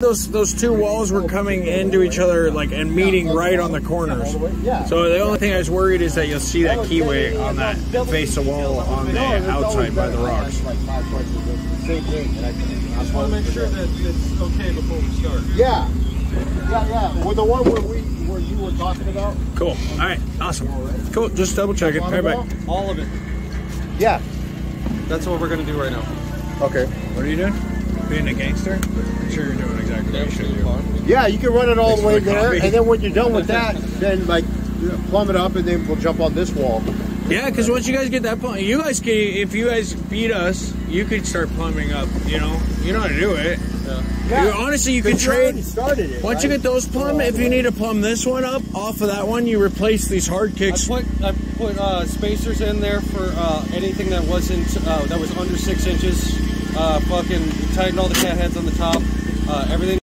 those those two walls were coming into each other like and meeting right on the corners. So the only thing I was worried is that you'll see that keyway on that face of wall on the outside by the rocks. Same thing. and I- I just want to make sure that it's okay before we start. Yeah. Yeah, yeah. Well, the one where we where you were talking about. Cool. All right. Awesome. Cool. Just double check it. All right, bye. All of it. Yeah. That's what we're gonna do right now. Okay. What are you doing? Being a gangster? I'm sure you're doing exactly what you should do. Yeah, you can run it all Thanks the way the there, coffee. and then when you're done with that, then like plumb it up, and then we'll jump on this wall. Yeah, because once you guys get that plumb, you guys can. If you guys beat us, you could start plumbing up. You know, you know how to do it. You, honestly, you could Because you trade. started it. Once you get those plumb, if you need to plumb this one up off of that one, you replace these hard I kicks. put I put uh, spacers in there for uh, anything that wasn't uh, that was under six inches. Uh, fucking tighten all the cat heads on the top. Uh, everything.